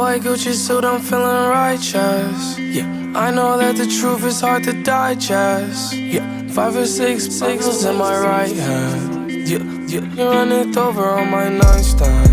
White Gucci suit, I'm feeling righteous. Yeah, I know that the truth is hard to digest. Yeah, five or six six sixes in my right hand. Yeah, yeah, you run it over on my nightstand.